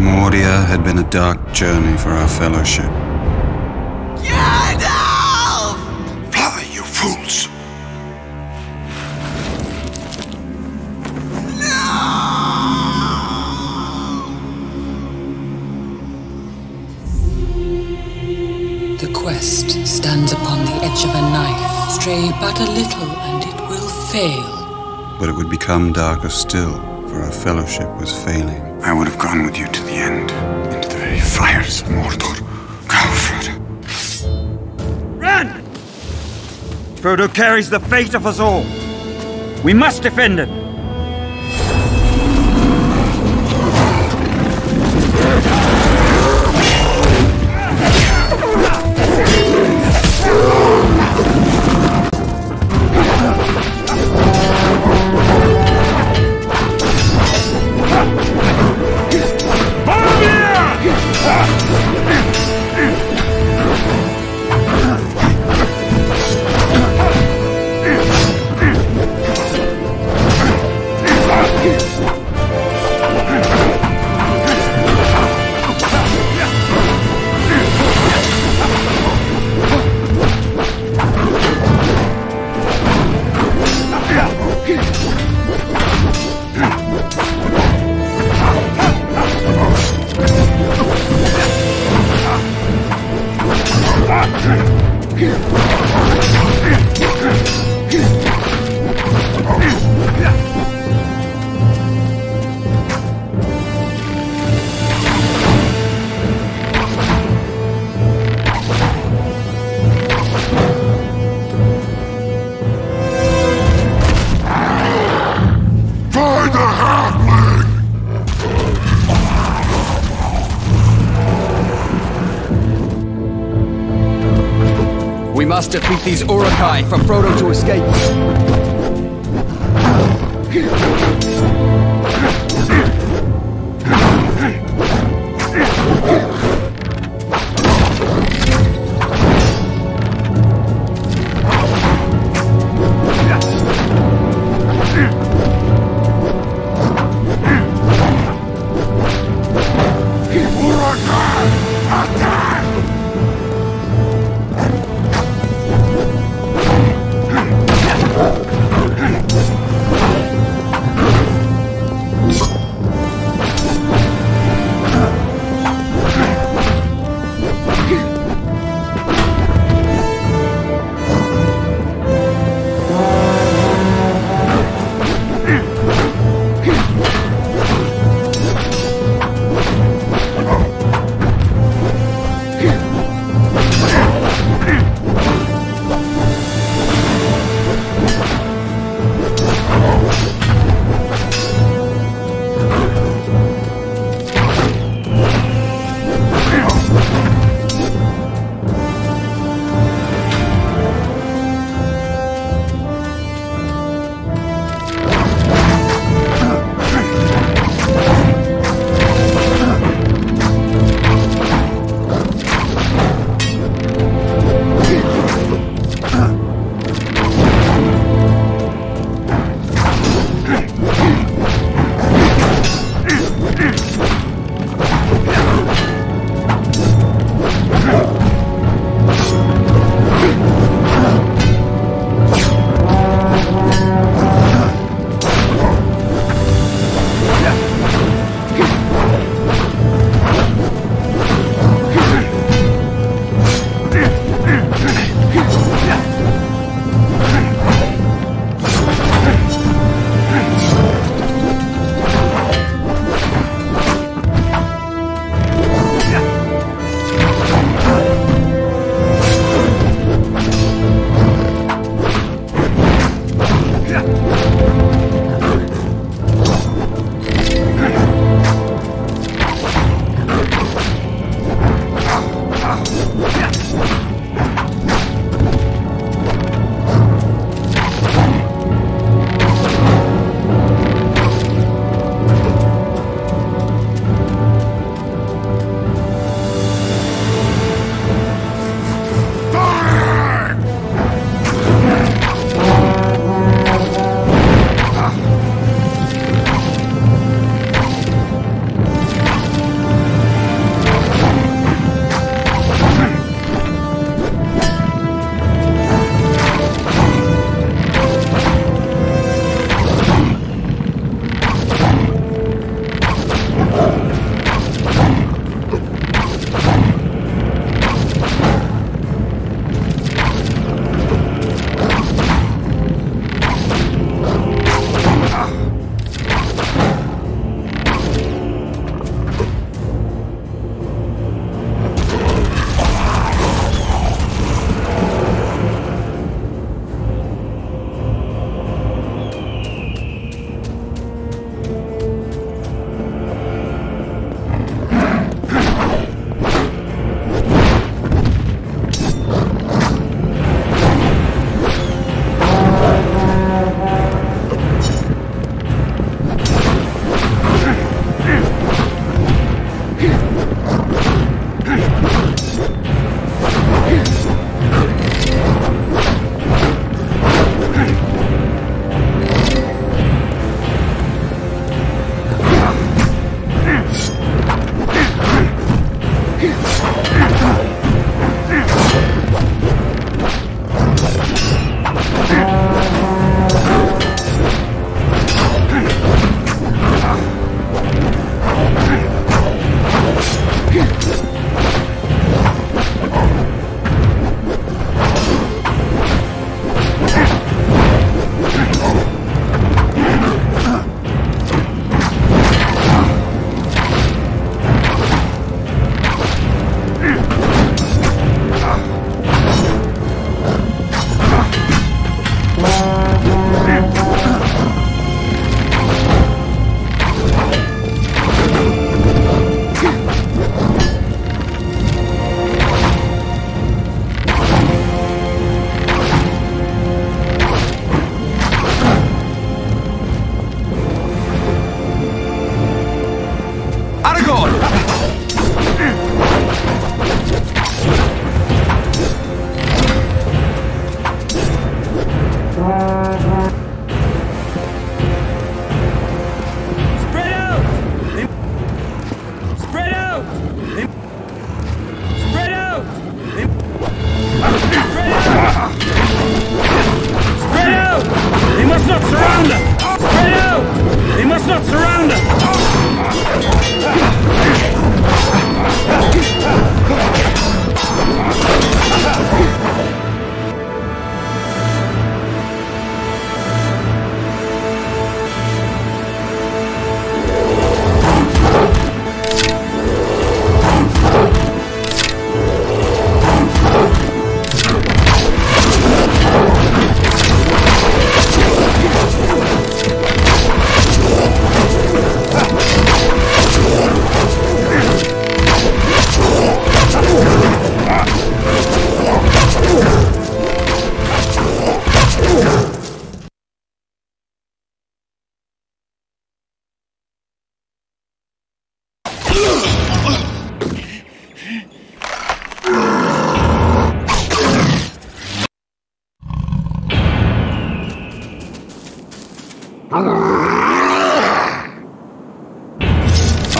Moria had been a dark journey for our fellowship. Fly, Stray but a little, and it will fail. But it would become darker still, for our fellowship was failing. I would have gone with you to the end, into the very fires of Mordor. Gandalf. Run! Frodo carries the fate of us all. We must defend him. Find must defeat these Uruk-hai for Frodo to escape.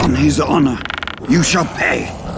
On his honor, you shall pay.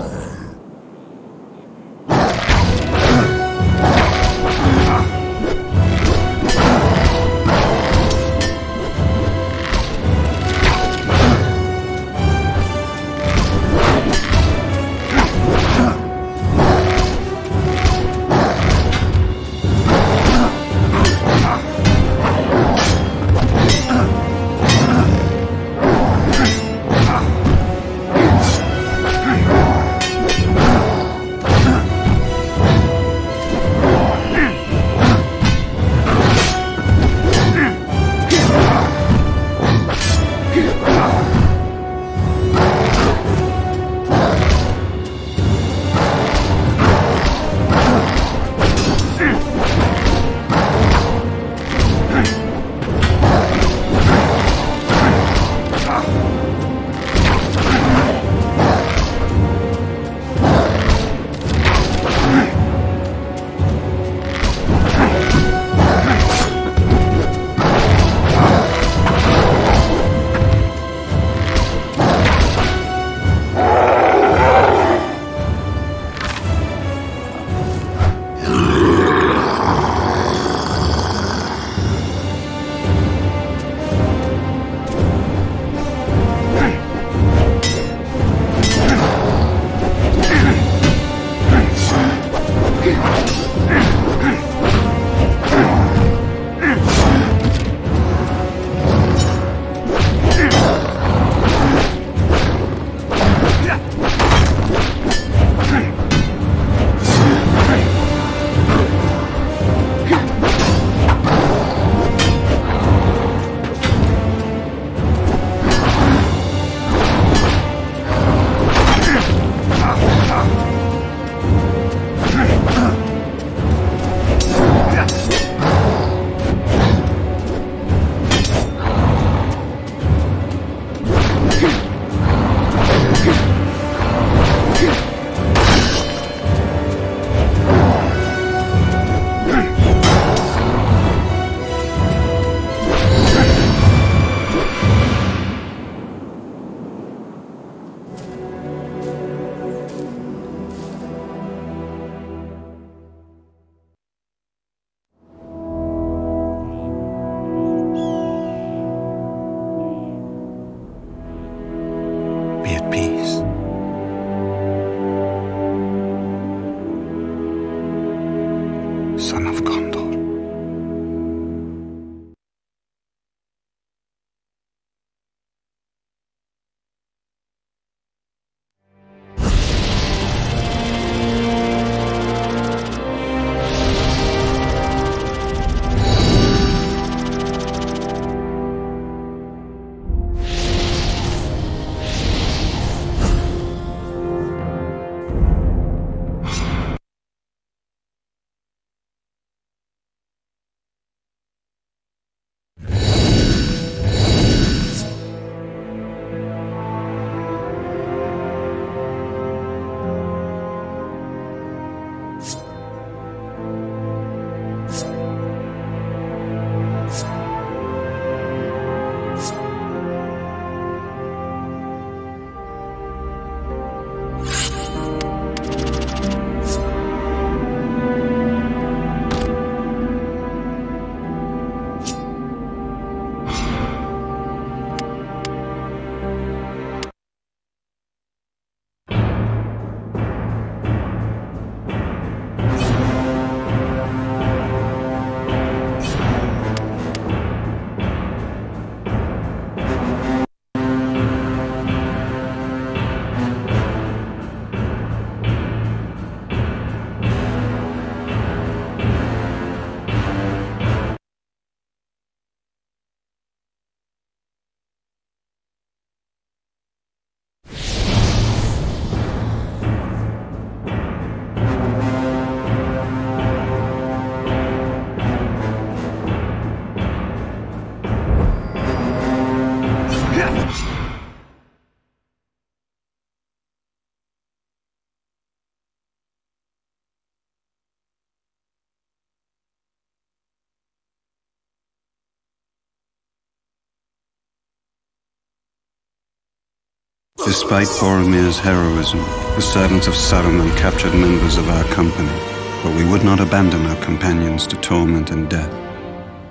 Despite Boromir's heroism, the servants of Saruman captured members of our company, but we would not abandon our companions to torment and death.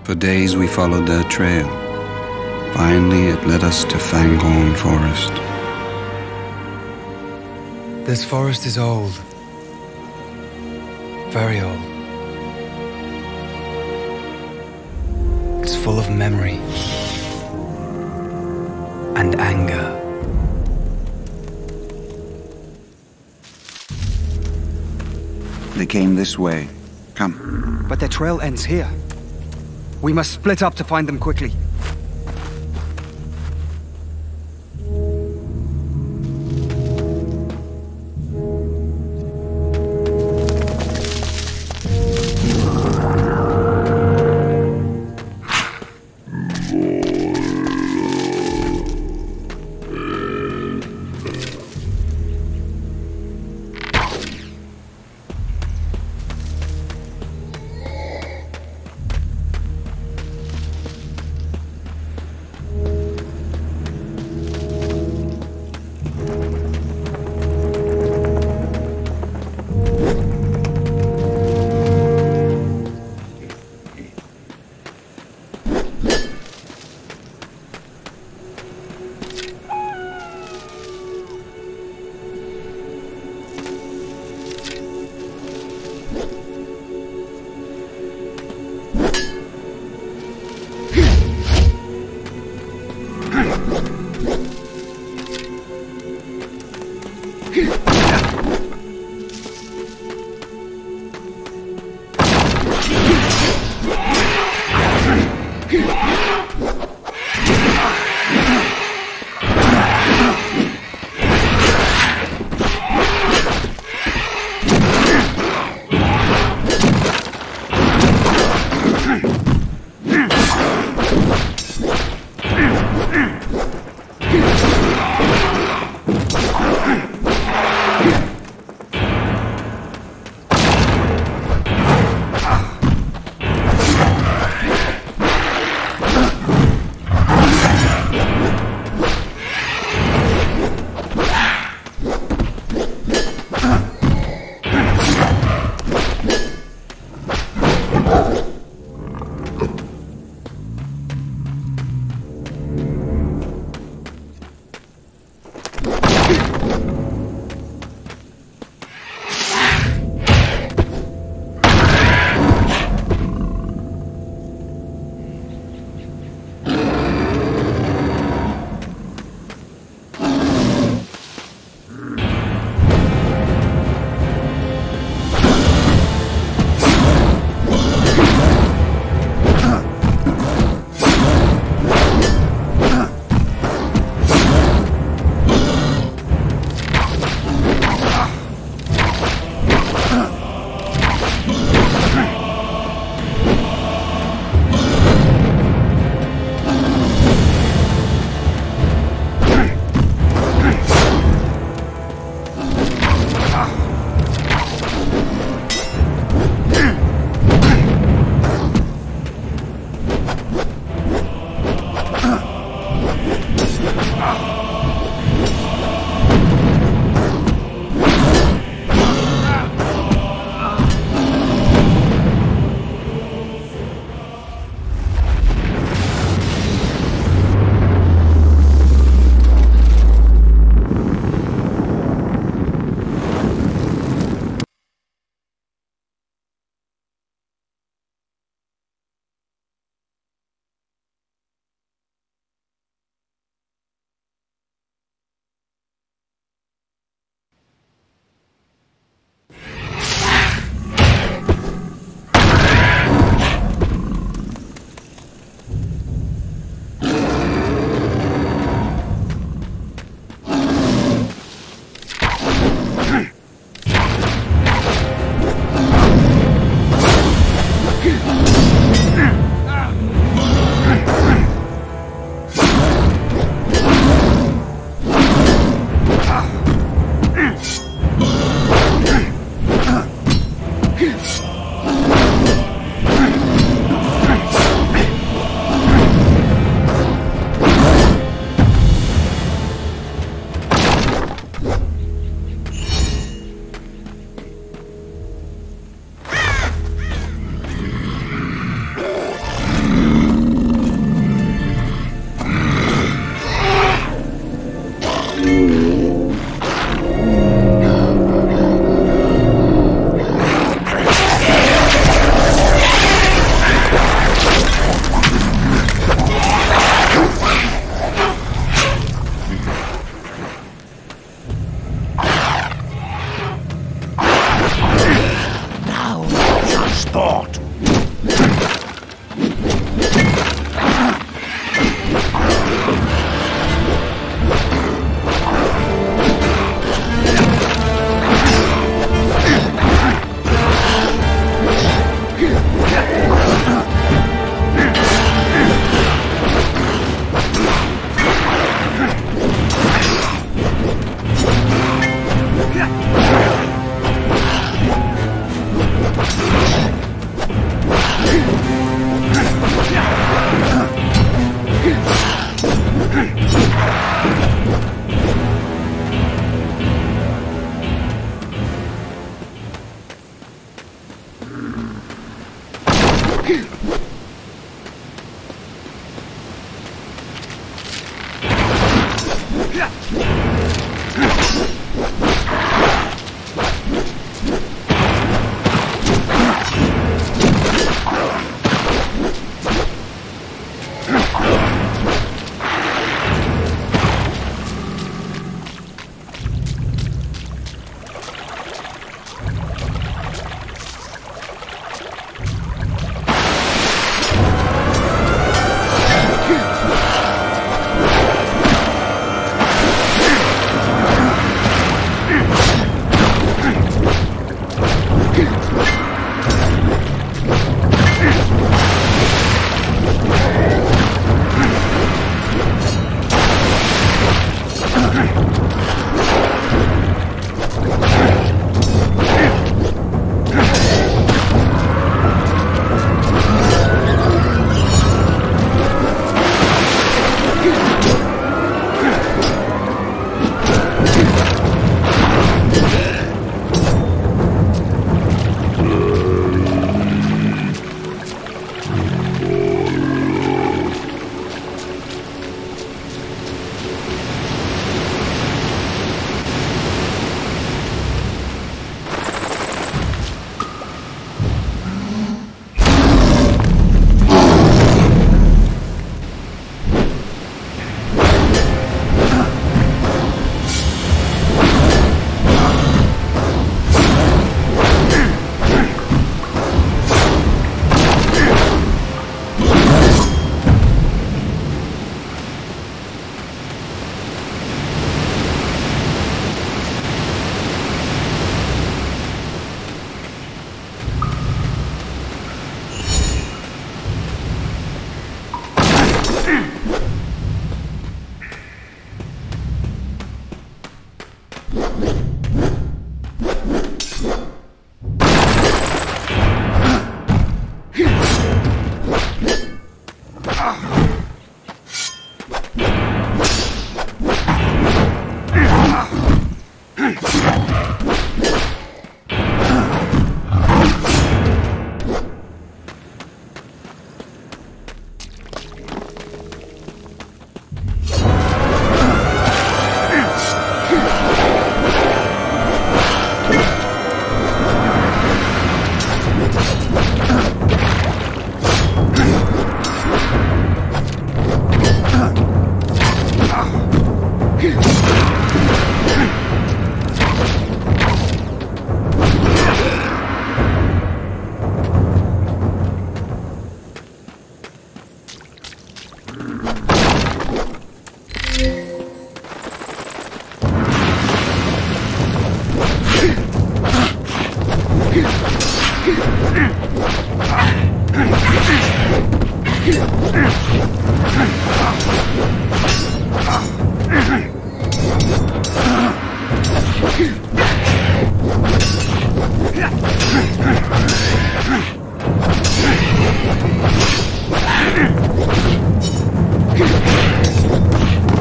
For days we followed their trail. Finally, it led us to Fangorn Forest. This forest is old. Very old. It's full of memory and anger. They came this way. Come. But their trail ends here. We must split up to find them quickly. thought.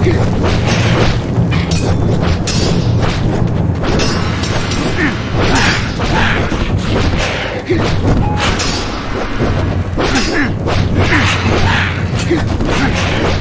Get Let's go.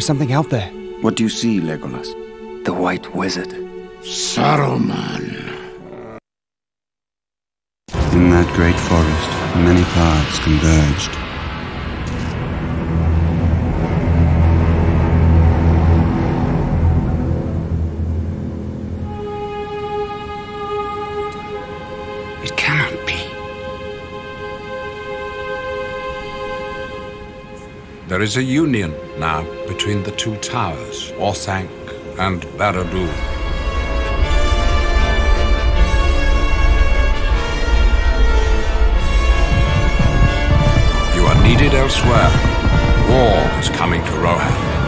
There is something out there. What do you see, Legolas? The White Wizard. Saruman. In that great forest, many paths converged. There is a union now between the two towers, Orthanc and Barad-dûr. You are needed elsewhere. War is coming to Rohan.